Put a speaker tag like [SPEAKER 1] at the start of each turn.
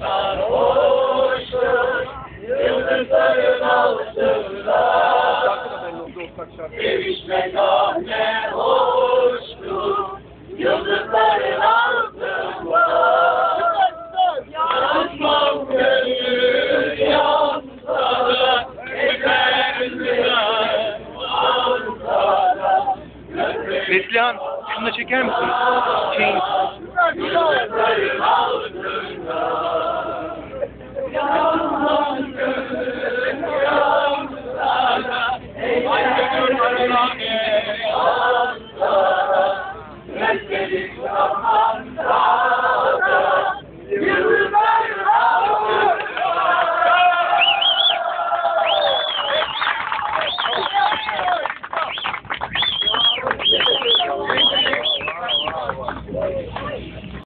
[SPEAKER 1] Sarhoştur, yıldızların altında. Sevişmek ah ne hoştur, yıldızların altında. Yanmam gönül yansa da,
[SPEAKER 2] Neslihan şunu da çeker misin? Spirit, come and